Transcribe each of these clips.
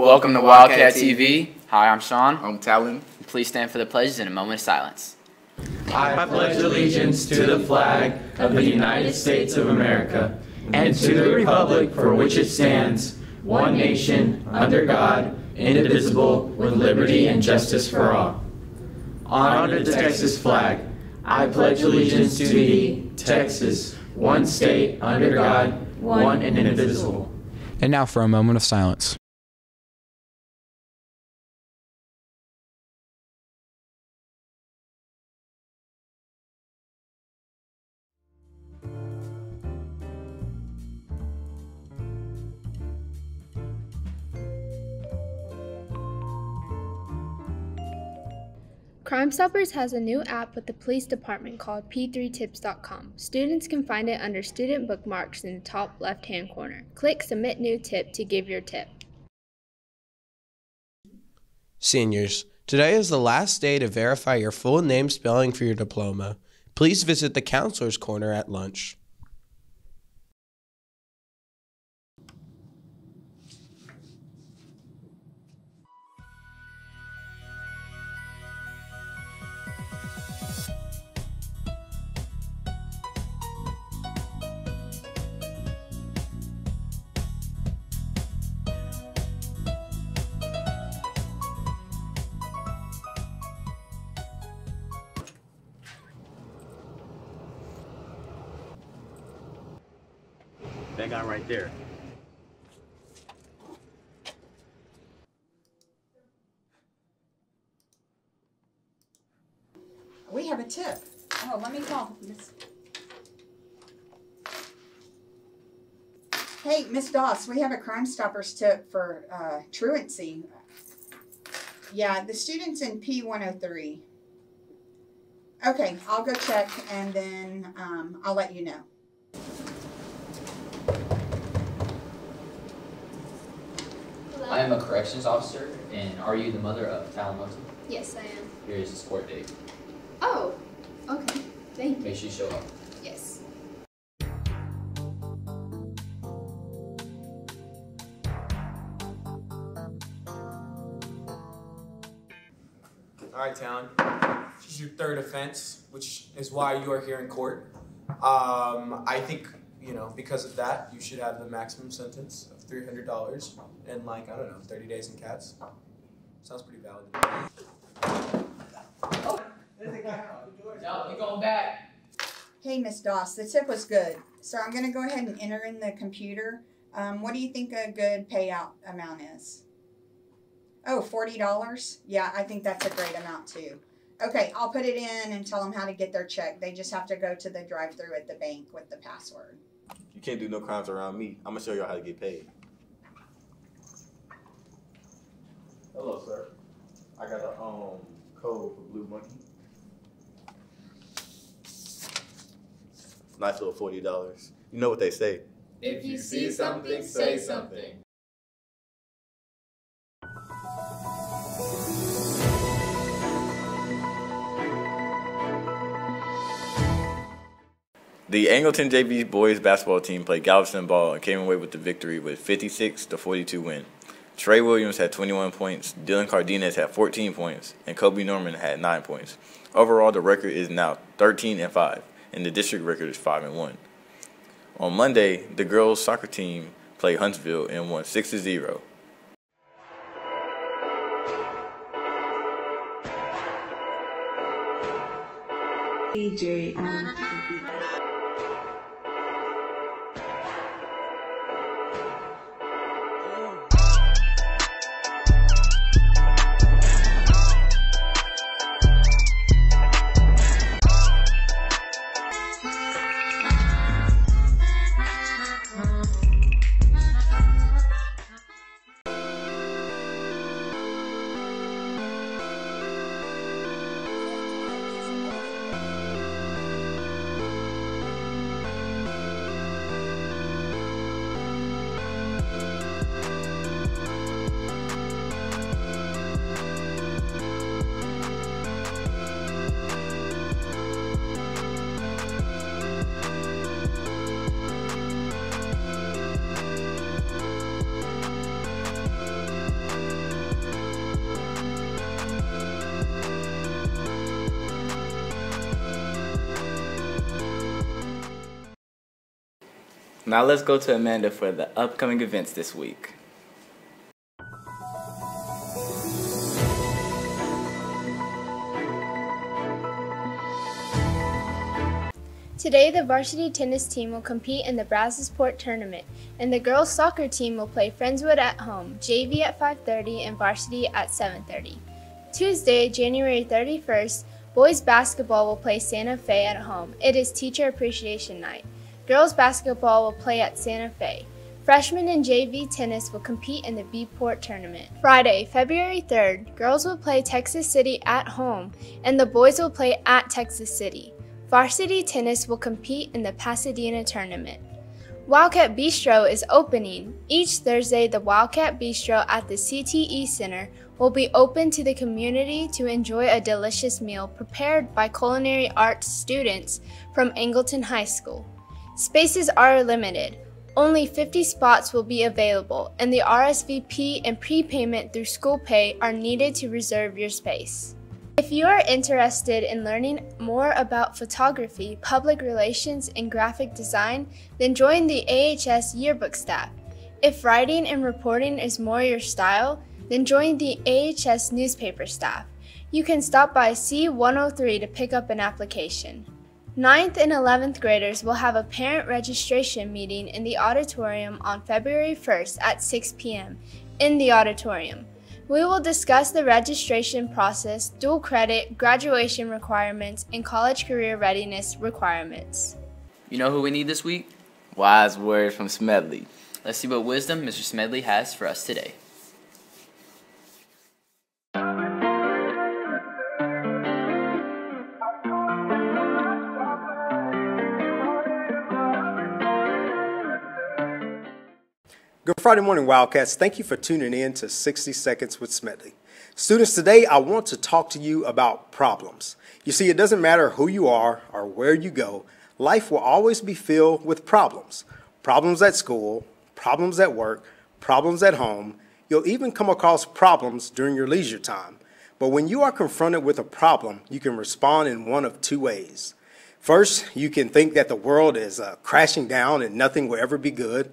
Welcome to Wildcat TV. Hi, I'm Sean. I'm Talon. Please stand for the pledges in a moment of silence. I pledge allegiance to the flag of the United States of America and to the republic for which it stands, one nation, under God, indivisible, with liberty and justice for all. Honor the Texas flag. I pledge allegiance to thee, Texas, one state, under God, one and indivisible. And now for a moment of silence. Crime Stoppers has a new app with the police department called p3tips.com. Students can find it under student bookmarks in the top left hand corner. Click Submit New Tip to give your tip. Seniors, today is the last day to verify your full name spelling for your diploma. Please visit the counselor's corner at lunch. That guy right there. We have a tip. Oh, let me call Miss. Hey, Miss Doss, we have a Crime Stoppers tip for uh, truancy. Yeah, the student's in P103. Okay, I'll go check and then um, I'll let you know. I am a corrections officer, and are you the mother of Talon Mosley? Yes, I am. Here is his court date. Oh, okay. Thank you. Make sure you show up. Yes. All right, Talon. This is your third offense, which is why you are here in court. Um, I think, you know, because of that, you should have the maximum sentence of $300 and, like, I don't know, 30 days in cats. Sounds pretty valid. No, you going back. Hey, Miss Doss, the tip was good. So I'm going to go ahead and enter in the computer. Um, what do you think a good payout amount is? Oh, $40? Yeah, I think that's a great amount too. Okay, I'll put it in and tell them how to get their check. They just have to go to the drive through at the bank with the password. You can't do no crimes around me. I'm gonna show y'all how to get paid. Hello, sir. I got a um code for Blue Monkey. Nice little forty dollars. You know what they say. If you see something, say something. The Angleton JV boys basketball team played Galveston ball and came away with the victory with 56 to 42 win. Trey Williams had 21 points, Dylan Cardenas had 14 points, and Kobe Norman had 9 points. Overall, the record is now 13 and 5, and the district record is 5 and 1. On Monday, the girls' soccer team played Huntsville and won 6 to 0. DJ um, Now let's go to Amanda for the upcoming events this week. Today, the varsity tennis team will compete in the Brazosport tournament, and the girls soccer team will play Friendswood at home, JV at 5:30 and varsity at 7:30. Tuesday, January 31st, boys basketball will play Santa Fe at home. It is Teacher Appreciation Night. Girls basketball will play at Santa Fe. Freshmen and JV tennis will compete in the B-Port tournament. Friday, February 3rd, girls will play Texas City at home, and the boys will play at Texas City. Varsity tennis will compete in the Pasadena tournament. Wildcat Bistro is opening. Each Thursday, the Wildcat Bistro at the CTE Center will be open to the community to enjoy a delicious meal prepared by culinary arts students from Angleton High School. Spaces are limited. Only 50 spots will be available, and the RSVP and prepayment through school pay are needed to reserve your space. If you are interested in learning more about photography, public relations, and graphic design, then join the AHS yearbook staff. If writing and reporting is more your style, then join the AHS newspaper staff. You can stop by C103 to pick up an application. 9th and 11th graders will have a parent registration meeting in the auditorium on February 1st at 6 p.m. in the auditorium. We will discuss the registration process, dual credit, graduation requirements, and college career readiness requirements. You know who we need this week? Wise words from Smedley. Let's see what wisdom Mr. Smedley has for us today. Friday morning, Wildcats. Thank you for tuning in to 60 Seconds with Smedley. Students, today I want to talk to you about problems. You see, it doesn't matter who you are or where you go, life will always be filled with problems. Problems at school, problems at work, problems at home. You'll even come across problems during your leisure time. But when you are confronted with a problem, you can respond in one of two ways. First, you can think that the world is uh, crashing down and nothing will ever be good.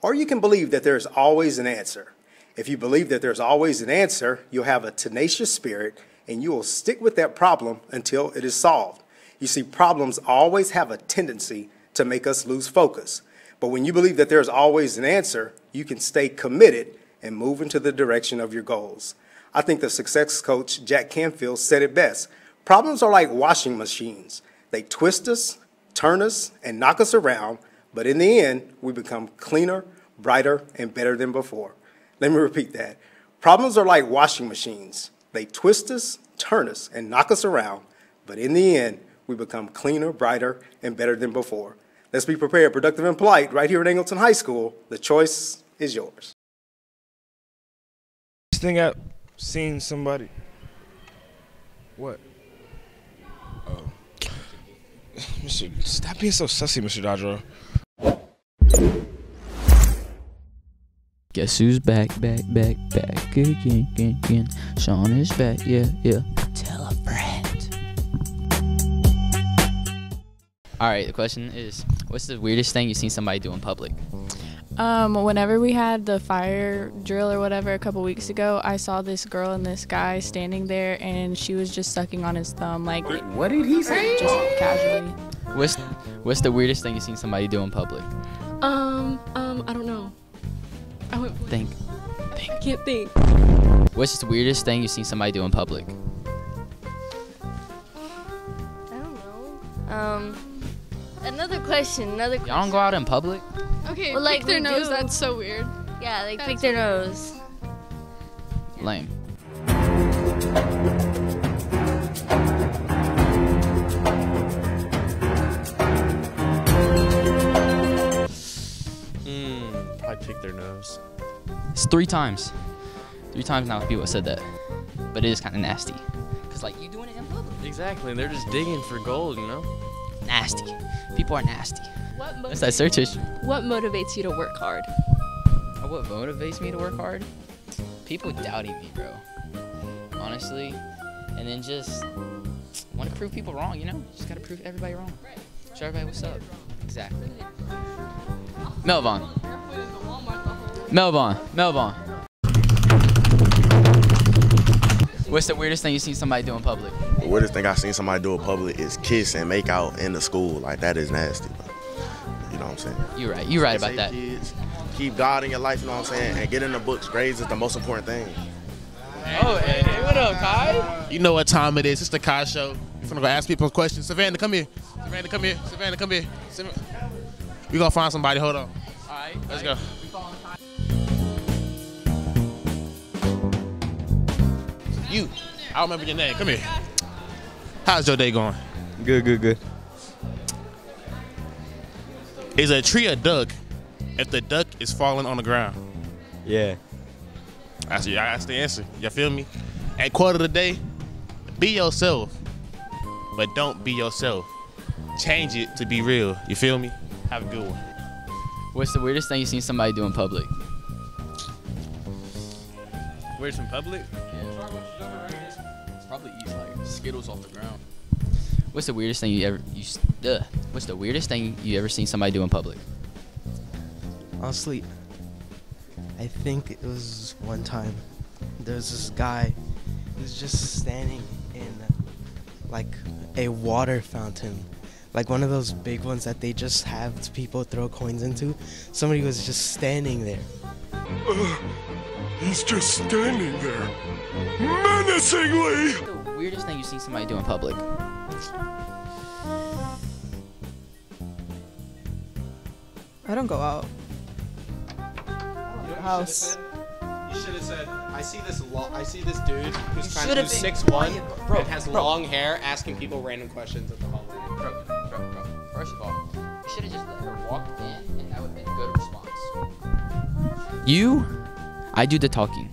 Or you can believe that there's always an answer. If you believe that there's always an answer, you'll have a tenacious spirit and you will stick with that problem until it is solved. You see, problems always have a tendency to make us lose focus. But when you believe that there's always an answer, you can stay committed and move into the direction of your goals. I think the success coach Jack Canfield said it best. Problems are like washing machines. They twist us, turn us, and knock us around, but in the end, we become cleaner, brighter, and better than before. Let me repeat that. Problems are like washing machines. They twist us, turn us, and knock us around, but in the end, we become cleaner, brighter, and better than before. Let's be prepared, productive, and polite right here at Angleton High School. The choice is yours. thing I've seen somebody. What? Oh. Mr. Stop being so sussy, Mr. Dodger. Guess who's back, back, back, back again, again, again. Sean is back, yeah, yeah. Tell a friend. All right, the question is, what's the weirdest thing you've seen somebody do in public? Um, whenever we had the fire drill or whatever a couple weeks ago, I saw this girl and this guy standing there, and she was just sucking on his thumb, like. What did he say? Just casually. What's What's the weirdest thing you've seen somebody do in public? Um, um, I don't know. I went. Think. Think. I Can't think. What's the weirdest thing you've seen somebody do in public? I don't know. Um, another question. Another question. Y'all don't go out in public? Okay, Well, pick like, their nose. do. That's so weird. Yeah, like pick their weird. nose. Lame. Probably pick their nose. It's three times. Three times now people have said that. But it is kind of nasty. Cause like you doing it in public. Exactly, and they're just digging for gold, you know? Nasty. People are nasty. What That's that search issue. What motivates you to work hard? What motivates me to work hard? People doubting me, bro. Honestly. And then just want to prove people wrong, you know? Just gotta prove everybody wrong. Show everybody what's up. Exactly. Melvon. Melvon. Melvon. What's the weirdest thing you've seen somebody do in public? The weirdest thing I've seen somebody do in public is kiss and make out in the school. Like that is nasty. But, you know what I'm saying? You're right. You're right about that. Kids. Keep God in your life. You know what I'm saying? And get in the books. Grades is the most important thing. Oh, hey, what up, Kai? You know what time it is. It's the Kai Show. We're gonna go ask people questions. Savannah, come here. Savannah, come here. Savannah, come here. Sav- We gonna find somebody. Hold on. All right. Let's go. You. I don't remember your name. Come here. How's your day going? Good, good, good. Is a tree a duck if the duck is falling on the ground? Yeah. That's, that's the answer. You feel me? At quarter of the day, be yourself, but don't be yourself. Change it to be real. You feel me? Have a good one. What's the weirdest thing you've seen somebody do in public? Where's in public? Yeah. Probably eat like Skittles off the ground. What's the weirdest thing you ever you s- ugh. What's the weirdest thing you ever seen somebody do in public? Honestly, I think it was one time there was this guy who was just standing in like a water fountain, like one of those big ones that they just have people throw coins into. Somebody was just standing there. He's just standing there, menacingly. The weirdest thing you've seen somebody do in public? I don't go out. House. You should have said, I see this lo- I see this dude who's You trying to should've do been 6'1 quiet, bro, and has bro. long hair asking people random questions at the hallway. Bro, bro, bro. First of all, you should have just let her walk in, and that would have been a good response. You, I do the talking.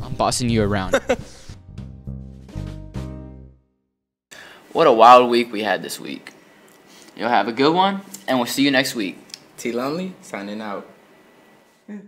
I'm bossing you around. what a wild week we had this week. You'll have a good one, and we'll see you next week. T Lonely signing out. Mm.